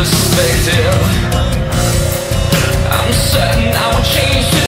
perspective I'm certain I'm